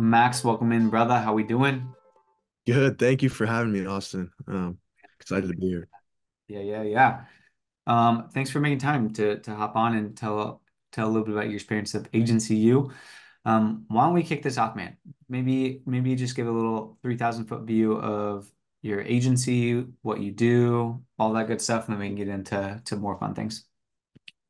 Max, welcome in, brother. How we doing? Good. Thank you for having me, Austin. Um, excited to be here. Yeah, yeah, yeah. Um, thanks for making time to to hop on and tell tell a little bit about your experience of Agency U. Um, why don't we kick this off, man? Maybe maybe just give a little 3000 foot view of your agency, what you do, all that good stuff, and then we can get into to more fun things.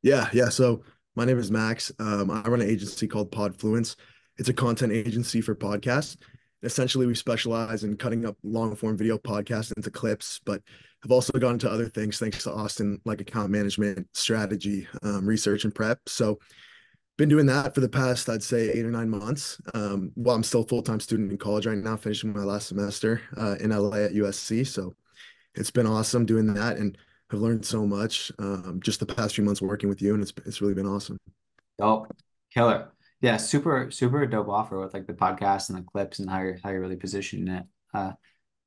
Yeah, yeah. So my name is Max. Um, I run an agency called Podfluence. It's a content agency for podcasts. Essentially, we specialize in cutting up long form video podcasts into clips, but have also gone into other things thanks to Austin, like account management, strategy, um, research, and prep. So been doing that for the past, I'd say, eight or nine months. Um, while I'm still full time student in college right now, finishing my last semester uh, in LA at USC. So it's been awesome doing that, and I've learned so much um, just the past few months working with you, and it's it's really been awesome. Dope, killer. Yeah, super, super dope offer with like the podcast and the clips and how you're how you're really positioning it. Uh, I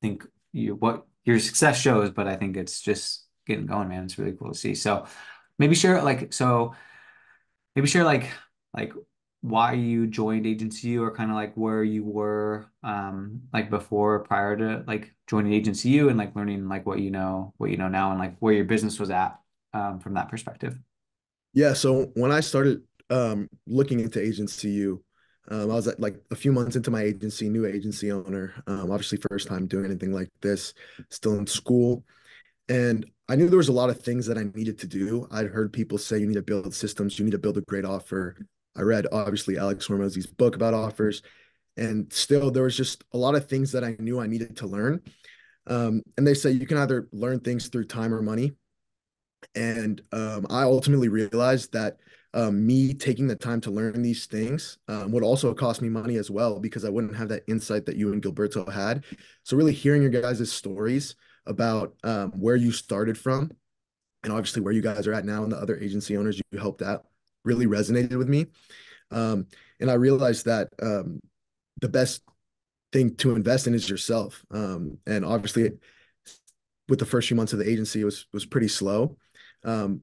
think you what your success shows, but I think it's just getting going, man. It's really cool to see. So maybe share like so maybe share like like why you joined Agency or kind of like where you were um like before prior to like joining Agency U and like learning like what you know what you know now and like where your business was at um from that perspective. Yeah, so when I started um looking into Agency U, um, I was at like a few months into my agency, new agency owner. Um, obviously, first time doing anything like this, still in school. And I knew there was a lot of things that I needed to do. I'd heard people say you need to build systems, you need to build a great offer. I read obviously Alex Hormozi's book about offers, and still there was just a lot of things that I knew I needed to learn. Um, and they say you can either learn things through time or money. And um, I ultimately realized that um, me taking the time to learn these things um, would also cost me money as well because I wouldn't have that insight that you and Gilberto had. So really hearing your guys' stories about um, where you started from and obviously where you guys are at now and the other agency owners you helped out really resonated with me. Um, and I realized that um, the best thing to invest in is yourself. Um, and obviously with the first few months of the agency, it was, was pretty slow. Um,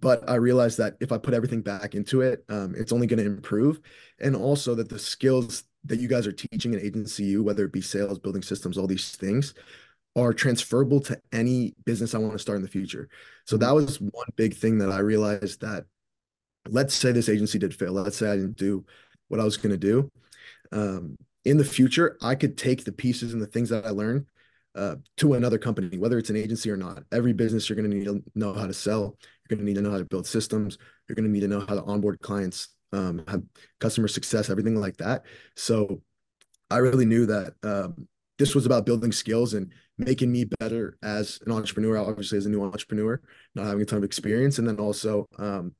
but I realized that if I put everything back into it, um, it's only going to improve. And also that the skills that you guys are teaching in Agency U, whether it be sales, building systems, all these things, are transferable to any business I want to start in the future. So that was one big thing that I realized that let's say this agency did fail. Let's say I didn't do what I was going to do. Um, in the future, I could take the pieces and the things that I learned uh, to another company, whether it's an agency or not. Every business, you're going to need to know how to sell. You're going to need to know how to build systems. You're going to need to know how to onboard clients, um, have customer success, everything like that. So I really knew that um, this was about building skills and making me better as an entrepreneur, obviously as a new entrepreneur, not having a ton of experience, and then also um,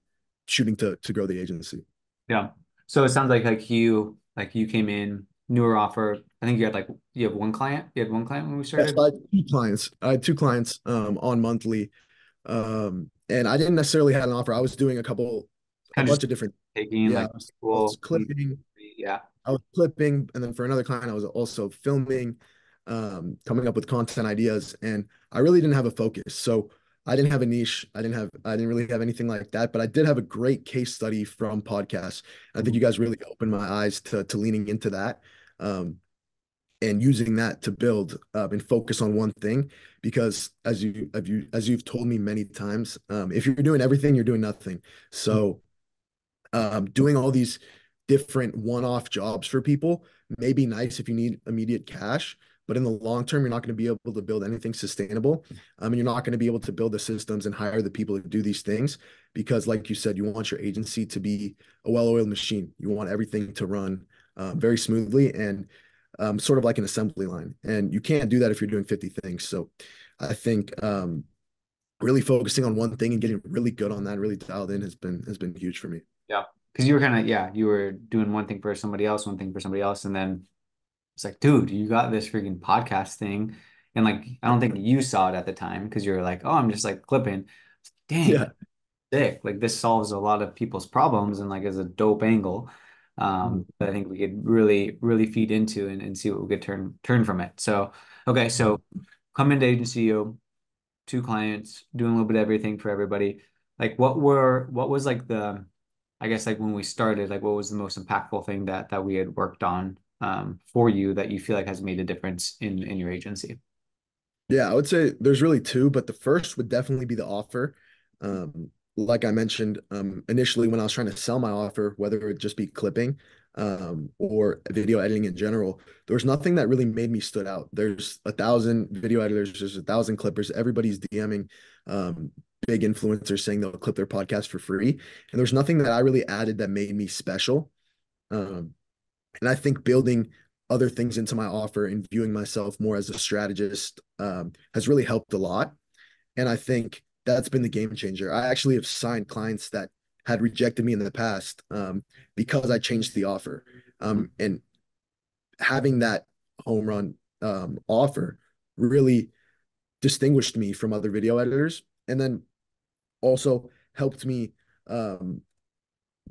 shooting to to grow the agency. Yeah. So it sounds like like you like you came in newer offer. I think you had like you have one client. You had one client when we started. Yes, I had two clients. I had two clients um, on monthly, um, and I didn't necessarily have an offer. I was doing a couple, kind a bunch of different. Taking yeah, like cool. clipping. Yeah. I was clipping, and then for another client, I was also filming, um, coming up with content ideas, and I really didn't have a focus. So I didn't have a niche. I didn't have. I didn't really have anything like that. But I did have a great case study from podcasts. I think you guys really opened my eyes to to leaning into that, um, and using that to build uh, and focus on one thing. Because as you as you as you've told me many times, um, if you're doing everything, you're doing nothing. So, um, doing all these different one-off jobs for people may be nice if you need immediate cash but in the long term you're not going to be able to build anything sustainable um, and you're not going to be able to build the systems and hire the people to do these things because like you said you want your agency to be a well-oiled machine you want everything to run um, very smoothly and um, sort of like an assembly line. And you can't do that if you're doing 50 things. So i think um, really focusing on one thing and getting really good on that really dialed in has been has been huge for me. Yeah. Because you were kind of yeah you were doing one thing for somebody else one thing for somebody else and then it's like dude you got this freaking podcast thing. And like i don't think you saw it at the time because you were like oh i'm just like clipping. Dang yeah. sick. Like this solves a lot of people's problems and like is a dope angle um that i think we could really really feed into and, and see what we could turn turn from it so okay so come into Agency U two clients doing a little bit of everything for everybody like what were what was like the I guess like when we started, like what was the most impactful thing that that we had worked on um, for you that you feel like has made a difference in in your agency? Yeah, I would say there's really two, but the first would definitely be the offer. Um, like I mentioned, um, initially when I was trying to sell my offer, whether it just be clipping, um, or video editing in general, there was nothing that really made me stood out. There's a thousand video editors, there's a thousand clippers, everybody's DMing um, big influencers saying they'll clip their podcast for free. And there's nothing that I really added that made me special. Um, and I think building other things into my offer and viewing myself more as a strategist um, has really helped a lot. And I think that's been the game changer. I actually have signed clients that had rejected me in the past um, because I changed the offer. Um, and having that home run um, offer really distinguished me from other video editors. And then also helped me um,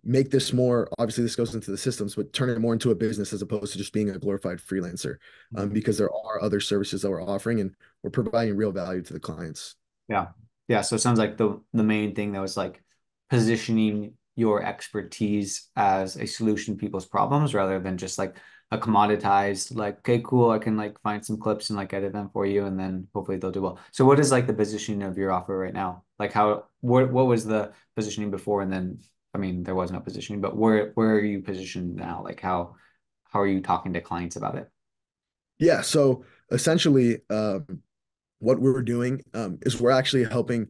make this more obviously this goes into the systems but turn it more into a business as opposed to just being a glorified freelancer um, mm-hmm. because there are other services that we're offering and we're providing real value to the clients yeah yeah so it sounds like the the main thing that was like positioning your expertise as a solution to people's problems rather than just like a commoditized like okay cool i can like find some clips and like edit them for you and then hopefully they'll do well. So what is like the positioning of your offer right now? Like how what what was the positioning before and then i mean there was no positioning but where where are you positioned now? Like how how are you talking to clients about it? Yeah so essentially um what we're doing um is we're actually helping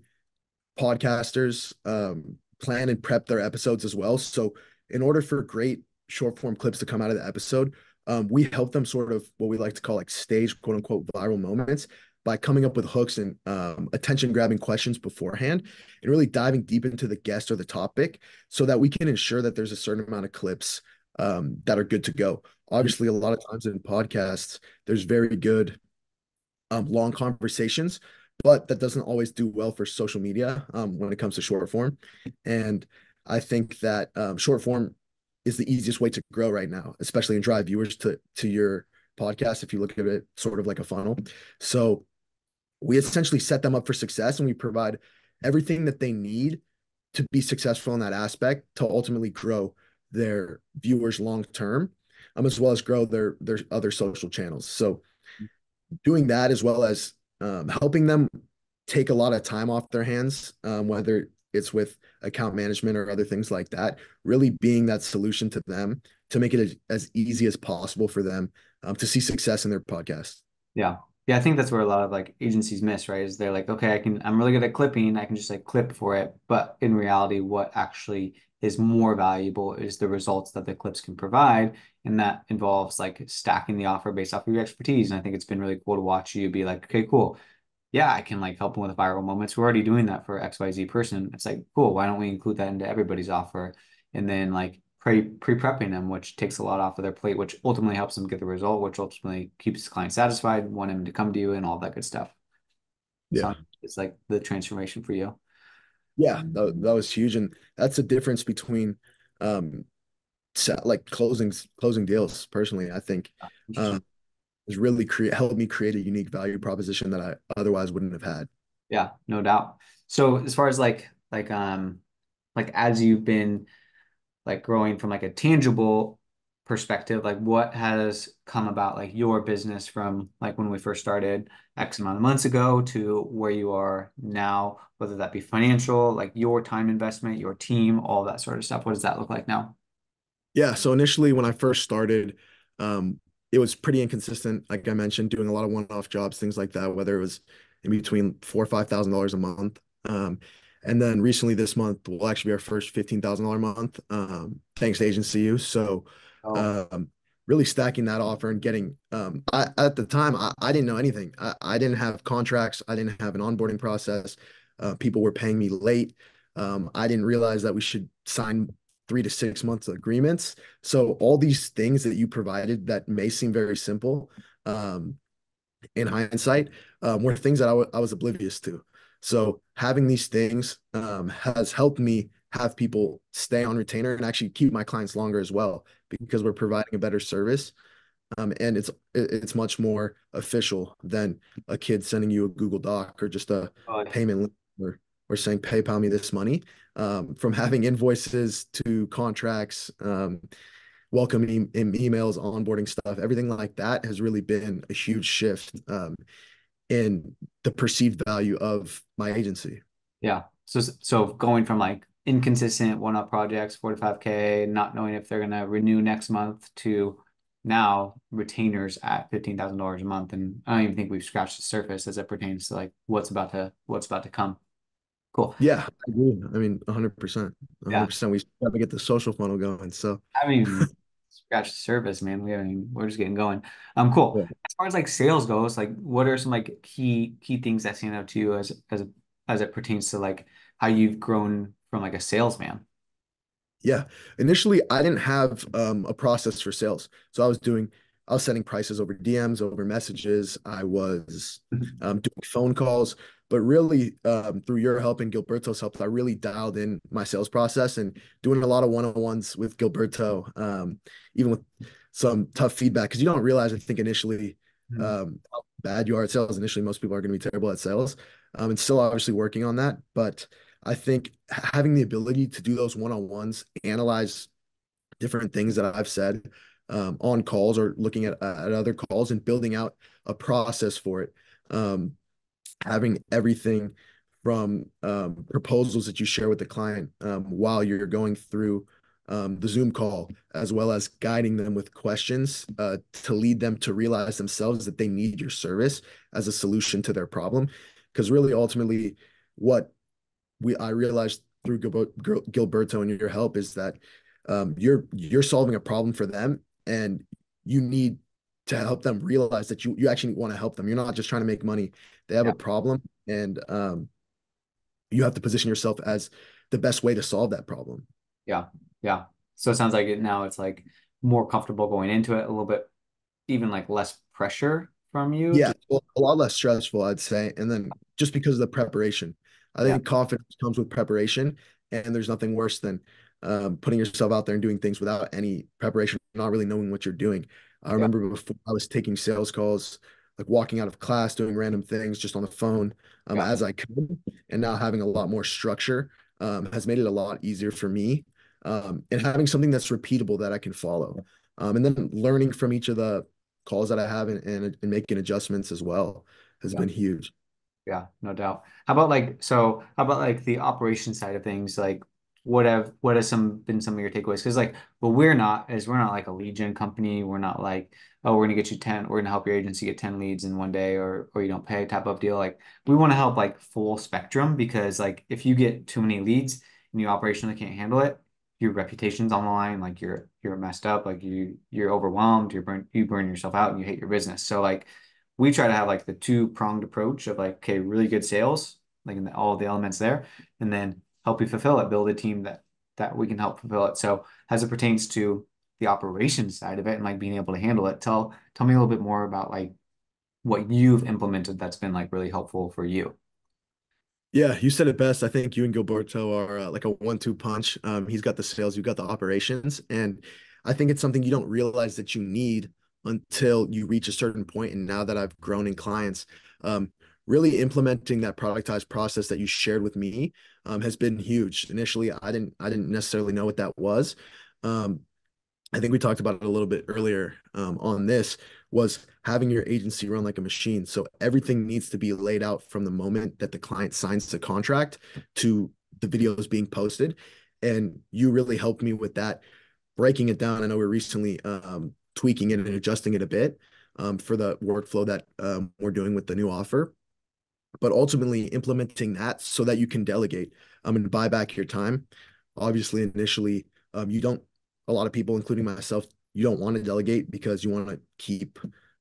podcasters um plan and prep their episodes as well so in order for great short form clips to come out of the episode um, we help them sort of what we like to call like stage quote unquote viral moments by coming up with hooks and um, attention grabbing questions beforehand and really diving deep into the guest or the topic so that we can ensure that there's a certain amount of clips um, that are good to go. Obviously, a lot of times in podcasts, there's very good um, long conversations, but that doesn't always do well for social media um, when it comes to short form. And I think that um, short form is the easiest way to grow right now, especially and drive viewers to to your podcast. If you look at it sort of like a funnel, so we essentially set them up for success, and we provide everything that they need to be successful in that aspect to ultimately grow their viewers long term, um, as well as grow their their other social channels. So doing that as well as um, helping them take a lot of time off their hands, um, whether it's with account management or other things like that really being that solution to them to make it as, as easy as possible for them um, to see success in their podcast. Yeah. Yeah i think that's where a lot of like agencies miss right is they're like okay i can i'm really good at clipping i can just like clip for it but in reality what actually is more valuable is the results that the clips can provide and that involves like stacking the offer based off of your expertise and i think it's been really cool to watch you be like okay cool yeah, I can like help them with viral moments. We're already doing that for XYZ person. It's like, cool, why don't we include that into everybody's offer? And then like pre pre prepping them, which takes a lot off of their plate, which ultimately helps them get the result, which ultimately keeps the client satisfied, want him to come to you and all that good stuff. Yeah. So it's like the transformation for you. Yeah, that, that was huge. And that's the difference between um like closing closing deals personally, I think. Um, has really create helped me create a unique value proposition that I otherwise wouldn't have had. Yeah, no doubt. So as far as like like um like as you've been like growing from like a tangible perspective, like what has come about like your business from like when we first started X amount of months ago to where you are now, whether that be financial, like your time investment, your team, all that sort of stuff. What does that look like now? Yeah. So initially when I first started, um, it was pretty inconsistent. Like I mentioned, doing a lot of one-off jobs, things like that, whether it was in between four or five thousand dollars a month. Um, and then recently this month will actually be our first fifteen thousand dollar month, um, thanks to Agency U. So oh. um, really stacking that offer and getting um, I, at the time I, I didn't know anything. I, I didn't have contracts, I didn't have an onboarding process. Uh, people were paying me late. Um, I didn't realize that we should sign three to six months agreements. So all these things that you provided that may seem very simple um, in hindsight um, were things that I, I was oblivious to. So having these things um, has helped me have people stay on retainer and actually keep my clients longer as well because we're providing a better service. Um, and it's it's much more official than a kid sending you a Google Doc or just a oh, payment link or, or saying PayPal me this money. um, from having invoices to contracts, um, welcome e emails, onboarding stuff, everything like that has really been a huge shift um, in the perceived value of my agency. Yeah. So so going from like inconsistent one-up projects, 45K, not knowing if they're gonna renew next month to now retainers at $15,000 a month. And I don't even think we've scratched the surface as it pertains to like what's about to what's about to come. Cool. Yeah, I agree. I mean, 100%. 100%. Yeah. We have to get the social funnel going. So I mean scratch the surface, man. We haven't we're just getting going. Um, cool. Yeah. As far as like sales goes, like what are some like key key things that stand out to you as as as it pertains to like how you've grown from like a salesman? Yeah. Initially, I didn't have um, a process for sales. So I was doing, I was sending prices over DMs, over messages. I was mm-hmm. um, doing phone calls. But really, um, through your help and Gilberto's help, I really dialed in my sales process and doing a lot of one on ones with Gilberto, um, even with some tough feedback. Because you don't realize, I think, initially, mm-hmm. um, how bad you are at sales. Initially, most people are going to be terrible at sales. Um, and still obviously working on that. But I think having the ability to do those one on ones, analyze different things that I've said um, on calls or looking at, at other calls and building out a process for it. Um, having everything from um, proposals that you share with the client um, while you're going through um, the Zoom call, as well as guiding them with questions uh, to lead them to realize themselves that they need your service as a solution to their problem. Because really, ultimately, what we I realized through Gilberto and your help is that um, you're you're solving a problem for them, and you need to help them realize that you you actually want to help them. You're not just trying to make money. They have yeah. a problem, and um, you have to position yourself as the best way to solve that problem. Yeah, yeah. So it sounds like it now. It's like more comfortable going into it, a little bit, even like less pressure from you. Yeah, well, a lot less stressful, I'd say. And then just because of the preparation, I think yeah. confidence comes with preparation, and there's nothing worse than um, putting yourself out there and doing things without any preparation, not really knowing what you're doing. I yeah. remember before I was taking sales calls, like walking out of class, doing random things just on the phone um, yeah. as I could, and now having a lot more structure um, has made it a lot easier for me. Um, and having something that's repeatable that I can follow, um, and then learning from each of the calls that I have and, and, and making adjustments as well has been huge. Yeah, no doubt. How about like so how about like the operation side of things? Like what have what has some been some of your takeaways? Because like what we're not is we're not like a gen company. We're not like, oh, we're gonna get you 10, we're gonna help your agency get 10 leads in one day or or you don't pay type of deal. Like we want to help like full spectrum because like if you get too many leads and you operationally can't handle it, your reputation's on the line, like you're you're messed up, like you you're overwhelmed, you're burn you burn yourself out and you hate your business. So like we try to have like the two pronged approach of like, okay, really good sales, like in the, all the elements there, and then help you fulfill it, build a team that that we can help fulfill it. So as it pertains to the operations side of it and like being able to handle it, tell tell me a little bit more about like what you've implemented that's been like really helpful for you. Yeah, you said it best. I think you and Gilberto are uh, like a one-two punch. Um, he's got the sales, you've got the operations, and I think it's something you don't realize that you need until you reach a certain point. And now that I've grown in clients, um, really implementing that productized process that you shared with me um, has been huge. Initially, I didn't I didn't necessarily know what that was. Um, I think we talked about it a little bit earlier um, on this was having your agency run like a machine. So everything needs to be laid out from the moment that the client signs the contract to the videos being posted. And you really helped me with that, breaking it down. I know we recently um, tweaking it and adjusting it a bit um, for the workflow that um, we're doing with the new offer. But ultimately implementing that so that you can delegate um, and buy back your time. Obviously, initially, um, you don't, a lot of people, including myself, you don't want to delegate because you want to keep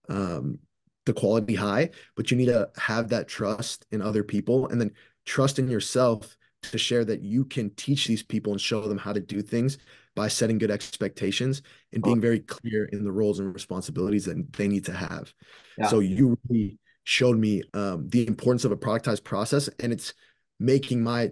um, the quality high, but you need to have that trust in other people and then trust in yourself to share that you can teach these people and show them how to do things by setting good expectations and being very clear in the roles and responsibilities that they need to have. Yeah. So you really showed me um, the importance of a productized process, and it's making my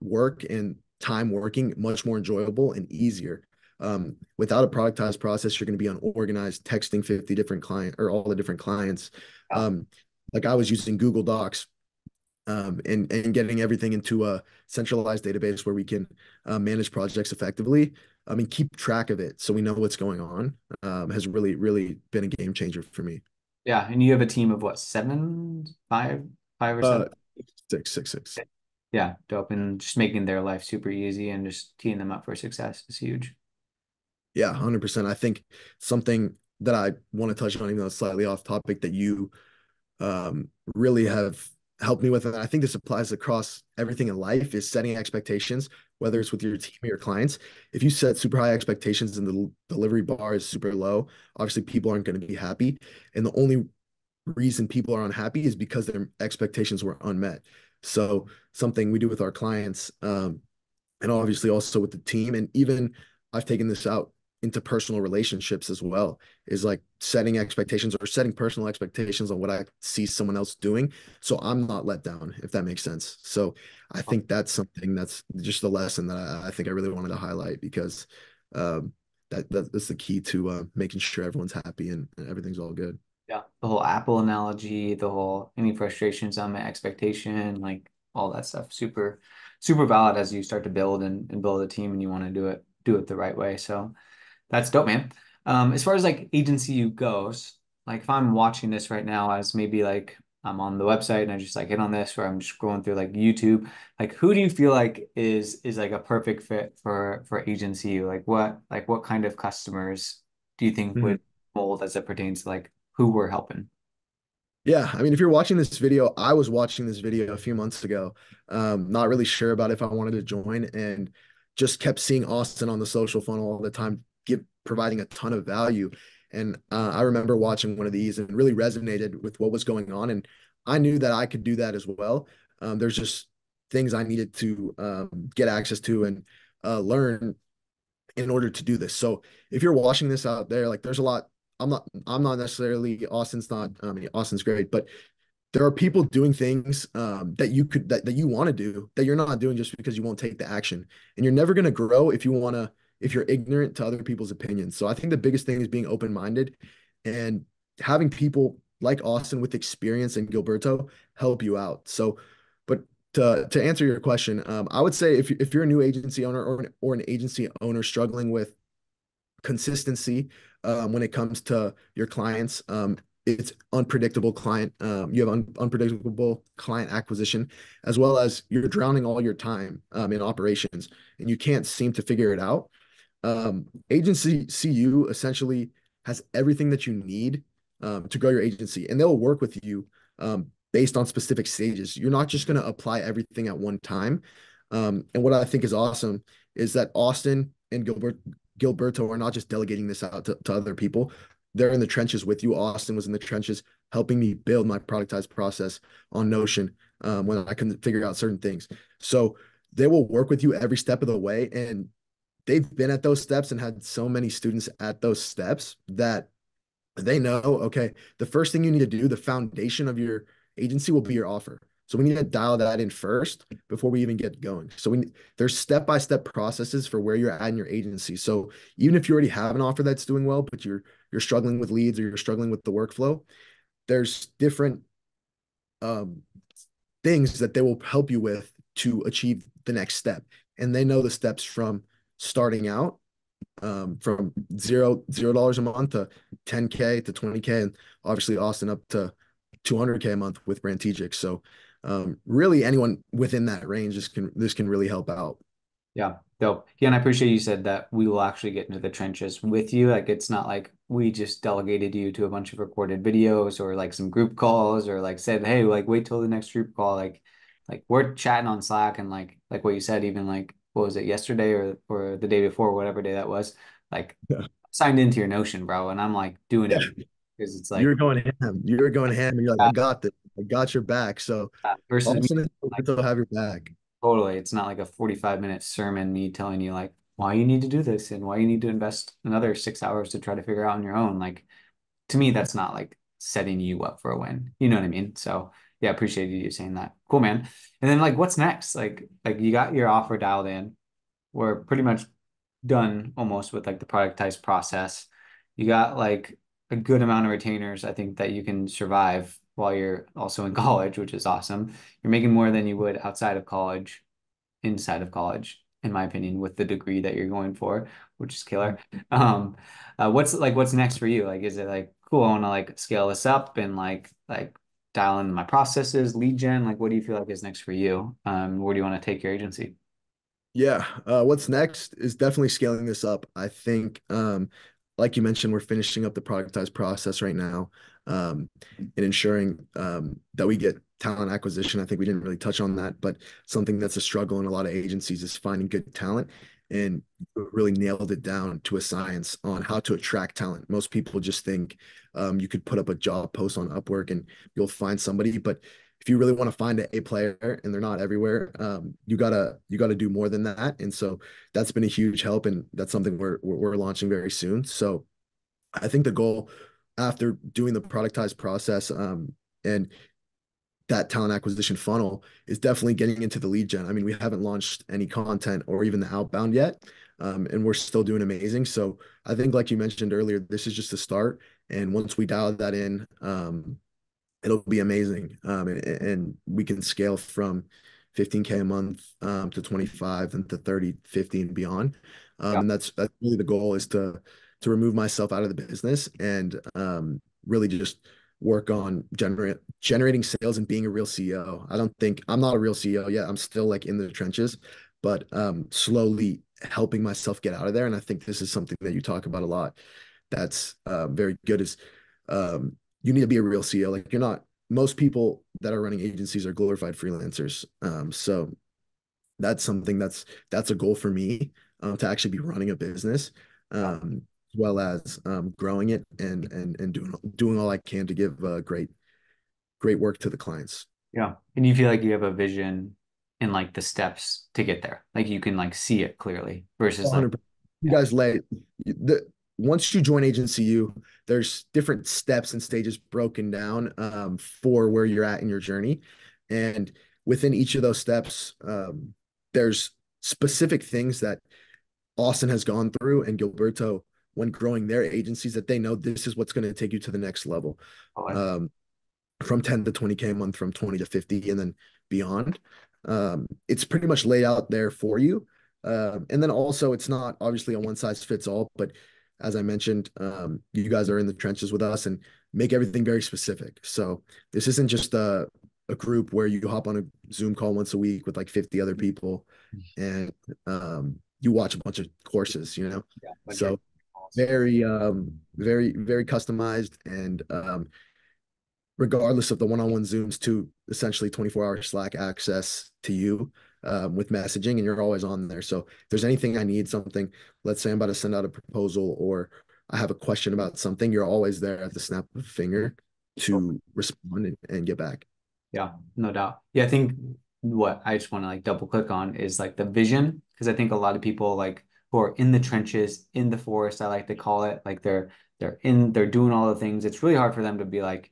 work and time working much more enjoyable and easier. Um, without a productized process, you're going to be unorganized, texting 50 different client or all the different clients. Um, like I was using Google Docs um, and and getting everything into a centralized database where we can uh, manage projects effectively. I mean, keep track of it so we know what's going on. Um, has really really been a game changer for me. Yeah, and you have a team of what seven, five, five or Uh, six, six, six. Yeah, dope, and just making their life super easy and just teeing them up for success is huge. Yeah, 100%. I think something that I want to touch on, even though it's slightly off topic, that you um, really have helped me with, and I think this applies across everything in life, is setting expectations, whether it's with your team or your clients. If you set super high expectations and the delivery bar is super low, obviously people aren't going to be happy. And the only reason people are unhappy is because their expectations were unmet. So something we do with our clients, um, and obviously also with the team, and even I've taken this out into personal relationships as well is like setting expectations or setting personal expectations on what I see someone else doing. So I'm not let down, if that makes sense. So I think that's something that's just the lesson that I, I think I really wanted to highlight because um, that, that that's the key to uh, making sure everyone's happy and, and everything's all good. Yeah, the whole Apple analogy, the whole any frustrations on my expectation, like all that stuff, super, super valid as you start to build and, and build a team and you want to do it, do it the right way. So that's dope, man. Um, as far as like Agency U goes, like if I'm watching this right now as maybe like I'm on the website and I just like hit on this or I'm just going through like YouTube, like who do you feel like is is like a perfect fit for for agency? You? Like what like what kind of customers do you think Mhm. would mold as it pertains to like who we're helping? Yeah, I mean, if you're watching this video, I was watching this video a few months ago, um, not really sure about if I wanted to join, and just kept seeing Austin on the social funnel all the time, give providing a ton of value. And uh, I remember watching one of these and really resonated with what was going on, and I knew that I could do that as well. Um, there's just things I needed to um, get access to and uh, learn in order to do this. So if you're watching this out there, like there's a lot. I'm not. I'm not necessarily Austin's not. I mean, Austin's great, but there are people doing things um, that you could that, that you want to do that you're not doing just because you won't take the action and you're never going to grow if you want to if you're ignorant to other people's opinions. So i think the biggest thing is being open-minded and having people like austin with experience and gilberto help you out. So but to, to answer your question um, i would say if, if you're a new agency owner or an, or an agency owner struggling with consistency um, when it comes to your clients um, it's unpredictable client um, you have un unpredictable client acquisition as well as you're drowning all your time um, in operations and you can't seem to figure it out um, Agency U essentially has everything that you need um, to grow your agency and they'll work with you um, based on specific stages you're not just going to apply everything at one time um, and what i think is awesome is that austin and gilbert gilberto are not just delegating this out to, to other people they're in the trenches with you. Austin was in the trenches helping me build my productized process on Notion um, when I couldn't figure out certain things. So they will work with you every step of the way. And they've been at those steps and had so many students at those steps that they know, okay, the first thing you need to do, the foundation of your agency will be your offer. So we need to dial that in first before we even get going. So we there's step by step processes for where you're at in your agency. So even if you already have an offer that's doing well, but you're you're struggling with leads or you're struggling with the workflow, there's different um, things that they will help you with to achieve the next step. And they know the steps from starting out um, from zero zero dollars a month to 10k to 20k, and obviously Austin up to 200k a month with Brantegic. So um, really, anyone within that range, this can this can really help out. Yeah, dope. Yeah, and I appreciate you said that we will actually get into the trenches with you. Like it's not like we just delegated you to a bunch of recorded videos or like some group calls or like said, hey, like wait till the next group call. Like like we're chatting on Slack and like like what you said, even like what was it yesterday or or the day before, whatever day that was, like Yeah. signed into your Notion, bro. And I'm like doing Yeah. it because it's like You're going ham. You're going ham, and you're like, I got this. I got your back. So uh, versus me like have your back. Totally. It's not like a 45 minute sermon, me telling you like why you need to do this and why you need to invest another six hours to try to figure out on your own. Like to me, that's not like setting you up for a win. You know what I mean? So yeah, appreciate you saying that. Cool, man. And then like what's next? Like like you got your offer dialed in. We're pretty much done almost with like the productized process. You got like a good amount of retainers, I think that you can survive while you're also in college, which is awesome. You're making more than you would outside of college, inside of college, in my opinion, with the degree that you're going for, which is killer. Um, uh, what's like what's next for you? Like, is it like cool? I want to like scale this up and like like dial in my processes, lead gen. Like, what do you feel like is next for you? Um, where do you want to take your agency? Yeah, uh, what's next is definitely scaling this up. I think, um, like you mentioned, we're finishing up the productized process right now, um, and ensuring um, that we get talent acquisition. I think we didn't really touch on that, but something that's a struggle in a lot of agencies is finding good talent. And really nailed it down to a science on how to attract talent. Most people just think um, you could put up a job post on Upwork and you'll find somebody, but if you really want to find a player and they're not everywhere, um, you gotta you gotta do more than that. And so that's been a huge help, and that's something we're we're launching very soon. So I think the goal after doing the productized process um, and that talent acquisition funnel is definitely getting into the lead gen. I mean, we haven't launched any content or even the outbound yet, um, and we're still doing amazing. So I think, like you mentioned earlier, this is just the start. And once we dial that in, um, it'll be amazing. Um, and, and, we can scale from 15k a month um, to 25 and to 30, 50 and beyond. Um, yeah. And that's that's really the goal is to to remove myself out of the business and um, really just work on generate generating sales and being a real CEO. I don't think I'm not a real CEO yet. I'm still like in the trenches, but um, slowly helping myself get out of there. And I think this is something that you talk about a lot. That's uh, very good. Is um, you need to be a real CEO. Like you're not most people that are running agencies are glorified freelancers. Um, so that's something that's that's a goal for me um, to actually be running a business, um, as well as um, growing it and and and doing doing all I can to give uh, great great work to the clients. Yeah, and you feel like you have a vision and like the steps to get there, like you can like see it clearly versus 100%. like you guys lay the once you join agency u there's different steps and stages broken down um, for where you're at in your journey. And within each of those steps um, there's specific things that austin has gone through and gilberto when growing their agencies that they know this is what's going to take you to the next level. Oh, um, from 10 to 20k a month from 20 to 50 and then beyond. Um, it's pretty much laid out there for you. Uh, and then also it's not obviously a one size fits all but as I mentioned, um, you guys are in the trenches with us and make everything very specific. So this isn't just a, a group where you hop on a Zoom call once a week with like 50 other people and um, you watch a bunch of courses, you know? Yeah, so very, um, very, very customized and um, regardless of the one-on-one Zooms to essentially 24 hour Slack access to you um, with messaging and you're always on there. So if there's anything I need something, let's say I'm about to send out a proposal or I have a question about something, you're always there at the snap of a finger to respond and, and get back. Yeah, no doubt. Yeah, I think what I just want to like double click on is like the vision because I think a lot of people like who are in the trenches in the forest I like to call it like they're they're in they're doing all the things it's really hard for them to be like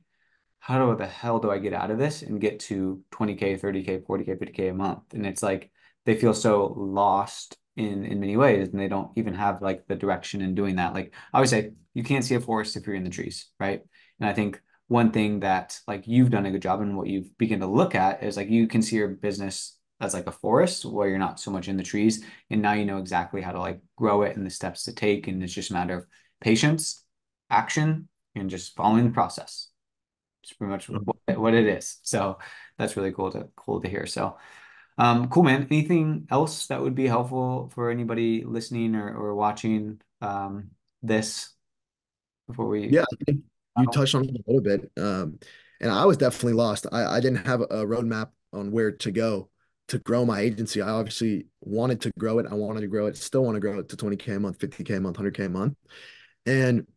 how the hell do I get out of this and get to 20K, 30K, 40K, 50K a month? And it's like they feel so lost in in many ways and they don't even have like the direction in doing that. Like I always say, you can't see a forest if you're in the trees, right? And I think one thing that like you've done a good job and what you've begun to look at is like you can see your business as like a forest where you're not so much in the trees and now you know exactly how to like grow it and the steps to take and it's just a matter of patience action and just following the process it's pretty much what, what it is. So that's really cool to cool to hear. So um, cool, man. Anything else that would be helpful for anybody listening or, or watching um, this before we? Yeah, you touched on it a little bit. Um, and I was definitely lost. I, I didn't have a roadmap on where to go to grow my agency. I obviously wanted to grow it. I wanted to grow it. Still want to grow it to 20K a month, 50K a month, 100K a month. And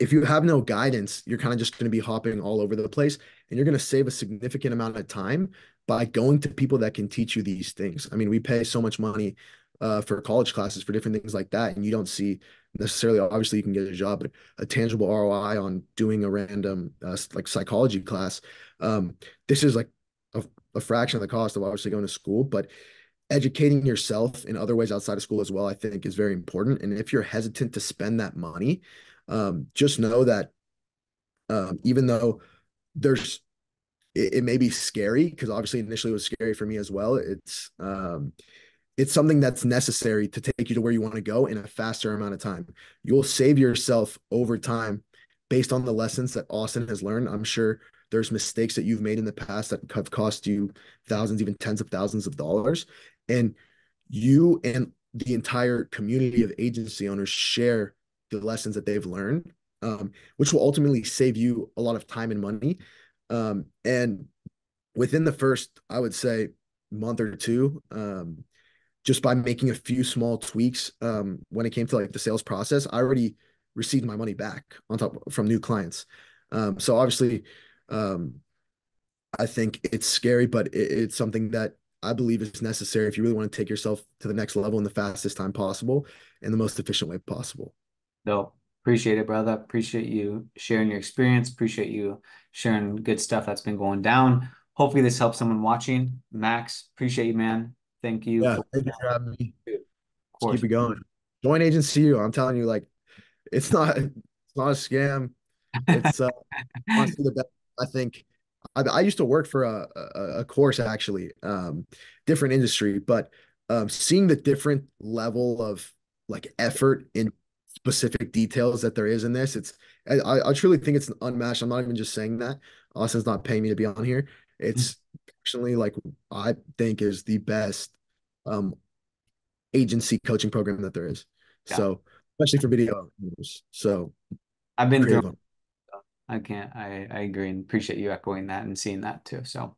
if you have no guidance, you're kind of just going to be hopping all over the place and you're going to save a significant amount of time by going to people that can teach you these things. I mean, we pay so much money uh, for college classes for different things like that, and you don't see necessarily. Obviously, you can get a job, but a tangible ROI on doing a random uh, like psychology class. Um, this is like a, a fraction of the cost of obviously going to school, but educating yourself in other ways outside of school as well, I think, is very important. And if you're hesitant to spend that money, um, just know that um, even though there's it, it may be scary because obviously initially it was scary for me as well. It's um it's something that's necessary to take you to where you want to go in a faster amount of time. You'll save yourself over time based on the lessons that Austin has learned. I'm sure there's mistakes that you've made in the past that have cost you thousands, even tens of thousands of dollars. And you and the entire community of agency owners share the lessons that they've learned, um, which will ultimately save you a lot of time and money. Um, and within the first, I would say, month or two, um, just by making a few small tweaks um, when it came to like the sales process, I already received my money back on top from new clients. Um, so obviously, um, I think it's scary, but it, it's something that I believe is necessary if you really want to take yourself to the next level in the fastest time possible and the most efficient way possible. No, appreciate it, brother. Appreciate you sharing your experience. Appreciate you sharing good stuff that's been going down. Hopefully, this helps someone watching. Max, appreciate you, man. Thank you. Yeah, thank you for having me. Keep it going. Join Agency I'm telling you, like, it's not it's not a scam. It's uh, honestly the best. I think I, I used to work for a, a, a course actually, um, different industry, but um, seeing the different level of like effort in specific details that there is in this, it's I, I truly think it's unmatched. I'm not even just saying that. Austin's not paying me to be on here. It's actually like I think is the best um agency coaching program that there is. Yeah. So especially for video. So I've been through I can't. I I agree and appreciate you echoing that and seeing that too. So